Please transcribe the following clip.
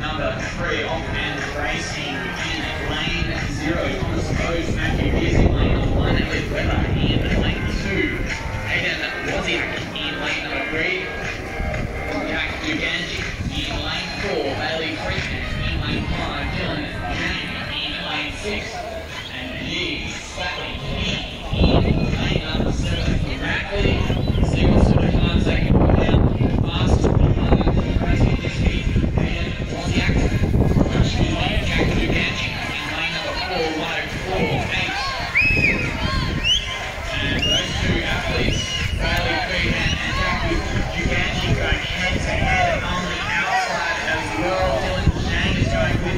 number three, off and racing in lane zero. Thomas Bowes, Matthew Gibbs in lane number one, Elliot Weber in lane two. Aiden Wozniak in lane number three. Jack Duganji in lane four. Bailey Freeman in lane five. Dylan Zhang in lane six. And Yves Batley